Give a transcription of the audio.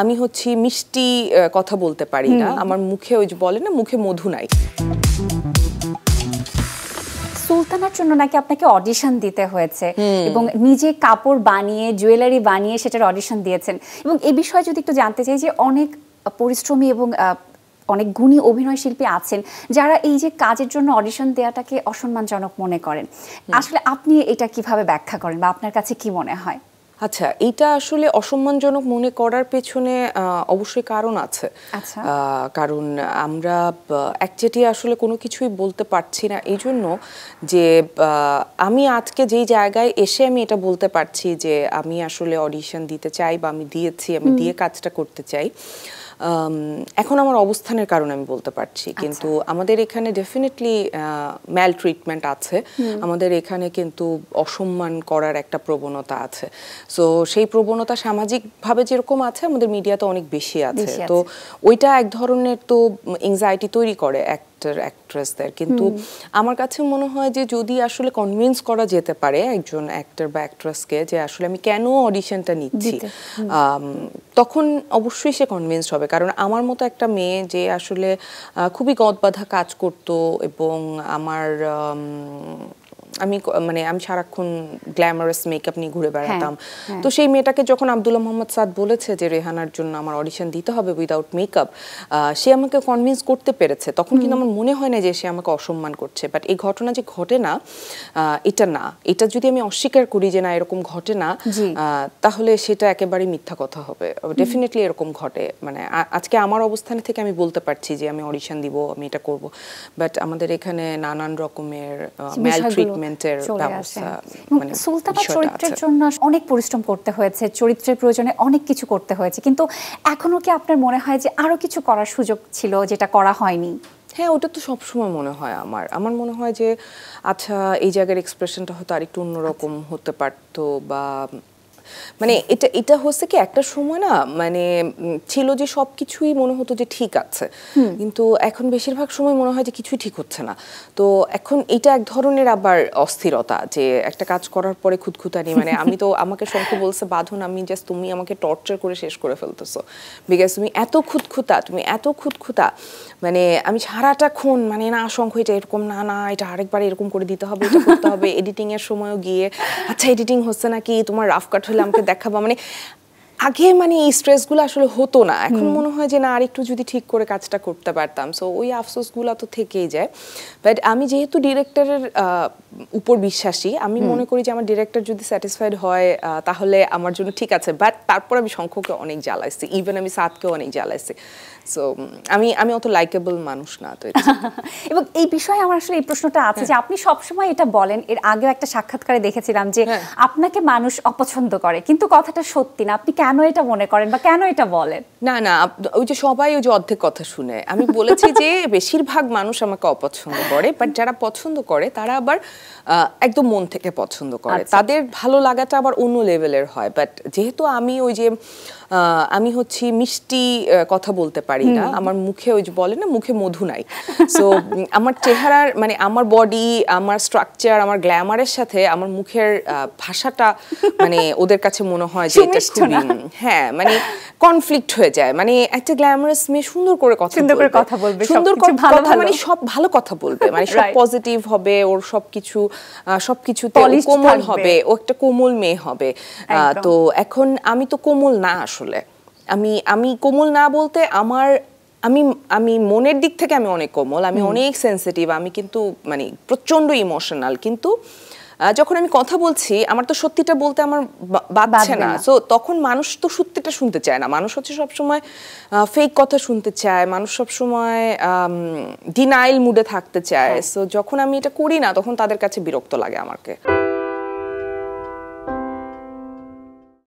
আমি হচ্ছি মিষ্টি কথা বলতে পারি না। আমার মুখে ওই যে বলে না মুখে মধু নাই। সুলতানার জন্য নাকি আপনাকে অডিশন দিতে হয়েছে এবং নিজে কাপড় বানিয়ে জুয়েলারি বানিয়ে সেটার অডিশন দিয়েছেন। এবং এ বিষয়ে যদি একটু জানতে চাই যে অনেক পরিশ্রমী এবং অনেক গুণী অভিনয় শিল্পী আছেন যারা এই যে কাজের জন্য অডিশন দেওয়াটাকে অসম্মানজনক মনে করেন। আসলে আপনি এটা কীভাবে ব্যাখ্যা করেন বা আপনার কাছে কি মনে হয়? আচ্ছা এটা আসলে অসম্মানজনক মনে করার পেছনে অবশ্যই কারণ আছে। আচ্ছা। কারণ আমরা একচেটিয়া আসলে কোনো কিছুই বলতে পারছি না। এই জন্য যে আমি আজকে যেই জায়গায় এসে আমি এটা বলতে পারছি যে আমি আসলে অডিশন দিতে চাই বা আমি দিয়েছি আমি দিয়ে কাজটা করতে চাই এখন আমার অবস্থানের কারণে আমি বলতে পারছি। আচ্ছা। কিন্তু আমাদের এখানে ডেফিনেটলি ম্যাল ট্রিটমেন্ট আছে। আমাদের এখানে কিন্তু অসম্মান করার একটা প্রবণতা আছে। সো সেই প্রবণতা সামাজিকভাবে যেরকম আছে আমাদের মিডিয়াতে অনেক বেশি আছে। তো ওইটা এক ধরনের তো এংজাইটি তৈরি করে। এক অ্যাক্টর অ্যাক্ট্রেসদের কিন্তু আমার কাছে মনে হয় যে যদি আসলে কনভিন্স করা যেতে পারে একজন অ্যাক্টর বা অ্যাক্ট্রেসকে যে আসলে আমি কেন অডিশনটা নিচ্ছি তখন অবশ্যই সে কনভিন্স হবে। কারণ আমার মতো একটা মেয়ে যে আসলে খুবই গদবাধা কাজ করতো এবং আমার আমি মানে আমি সারাক্ষণ গ্ল্যামারাস মেকআপ নিয়ে ঘুরে বেড়াতাম। হ্যাঁ, হ্যাঁ। তো সেই মেয়েটাকে যখন আবদুল্লাহ মোহাম্মদ সাদ বলেছে যে রেহানার জন্য আমার অডিশন দিতে হবে উইদাউট মেকআপ সে আমাকে কনভিন্স করতে পেরেছে। তখন কিন্তু আমার মনে হয় না যে সে আমাকে অসম্মান করছে। বাট এই ঘটনা যে ঘটে না এটা না। এটা যদি আমি অস্বীকার করি যে না এরকম ঘটে না তাহলে সেটা একেবারেই মিথ্যা কথা হবে। ডেফিনেটলি এরকম ঘটে। মানে আজকে আমার অবস্থানে থেকে আমি বলতে পারছি যে আমি অডিশন দিব আমি এটা করব। বাট আমাদের এখানে নানান রকমের ম্যাল ট্রিটমেন্ট ট্রিটমেন্টের ব্যবস্থা মানে সুলতানা চরিত্রের জন্য অনেক পরিশ্রম করতে হয়েছে চরিত্রের প্রয়োজনে অনেক কিছু করতে হয়েছে। কিন্তু এখনও কি আপনার মনে হয় যে আরও কিছু করার সুযোগ ছিল যেটা করা হয়নি? হ্যাঁ ওটা তো সবসময় মনে হয় আমার। আমার মনে হয় যে আচ্ছা এই জায়গার এক্সপ্রেশনটা হয়তো আরেকটু অন্যরকম হতে পারতো বা মানে এটা এটা হচ্ছে কি একটা সময় না মানে ছিল যে সব কিছুই মনে হতো যে ঠিক আছে। কিন্তু এখন বেশিরভাগ সময় মনে হয় যে কিছুই ঠিক হচ্ছে না। তো এখন এটা এক ধরনের আবার অস্থিরতা যে একটা কাজ করার পরে খুঁতখুতানি মানে আমি তো আমাকে শঙ্খ বলছে বাঁধন আমি জাস্ট তুমি আমাকে টর্চার করে শেষ করে ফেলতেছো। বিকজ তুমি এত খুঁতখুতা তুমি এত খুঁতখুতা। মানে আমি সারাটা খুন মানে না শঙ্খ এটা এরকম না না এটা আরেকবার এরকম করে দিতে হবে এটা করতে হবে। এডিটিং এর সময়ও গিয়ে আচ্ছা এডিটিং হচ্ছে নাকি? তোমার রাফ কাট আমাকে দেখাবো। মানে আগে মানে এই স্ট্রেসগুলো আসলে হতো না। এখন মনে হয় যে না আরেকটু যদি ঠিক করে কাজটা করতে পারতাম। সো ওই আফসোসগুলো তো থেকেই যায়। বাট আমি যেহেতু ডিরেক্টরের উপর বিশ্বাসী আমি মনে করি যে আমার ডিরেক্টর যদি স্যাটিসফাইড হয় তাহলে আমার জন্য ঠিক আছে। বাট তারপর আমি শঙ্খকে অনেক জ্বালাইছি। ইভেন আমি সাতকেও অনেক জ্বালাইছি। সো আমি আমি অত লাইকেবল মানুষ না তো এবং এই বিষয়ে আমার আসলে এই প্রশ্নটা আছে যে আপনি সবসময় এটা বলেন এর আগেও একটা সাক্ষাৎকারে দেখেছিলাম যে হ্যাঁ। আপনাকে মানুষ অপছন্দ করে। কিন্তু কথাটা সত্যি না। আপনি কেন এটা মনে করেন বা কেন এটা বলেন? না না ওই যে সবাই ওই যে অর্ধেক কথা শুনে। আমি বলেছি যে বেশিরভাগ মানুষ আমাকে অপছন্দ করে বাট যারা পছন্দ করে তারা আবার একদম মন থেকে পছন্দ করে। আচ্ছা। তাদের ভালো লাগাটা আবার অন্য লেভেলের হয় বাট যেহেতু আমি ওই যে আমি হচ্ছি মিষ্টি কথা বলতে পারি না আমার মুখে ওই যে বলে না মুখে মধু নাই। সো আমার চেহারার মানে আমার বডি আমার স্ট্রাকচার আমার গ্ল্যামারের সাথে আমার মুখের ভাষাটা মানে ওদের কাছে মনে হয় যে এটা খুবই হ্যাঁ মানে কনফ্লিক্ট হয়ে যায় মানে একটা গ্ল্যামারাস মেয়ে সুন্দর করে কথা সুন্দর করে কথা বলবে সুন্দর কথা মানে সব ভালো কথা বলবে মানে সব পজিটিভ হবে ওর সবকিছু সবকিছুতে কোমল হবে ও একটা কোমল মেয়ে হবে। তো এখন আমি তো কোমল না আসলে। আমি আমি কোমল না বলতে আমার আমি আমি মনের দিক থেকে আমি অনেক কোমল আমি অনেক সেন্সিটিভ আমি কিন্তু মানে প্রচণ্ড ইমোশনাল কিন্তু যখন আমি কথা বলছি আমার তো সত্যিটা বলতে আমার বাঁধছে না। সো তখন মানুষ তো সত্যিটা শুনতে চায় না। মানুষ হচ্ছে সবসময় ফেক কথা শুনতে চায়। মানুষ সবসময় ডিনাইল মুডে থাকতে চায়। সো হ্যাঁ। যখন আমি এটা করি না তখন তাদের কাছে বিরক্ত লাগে আমাকে।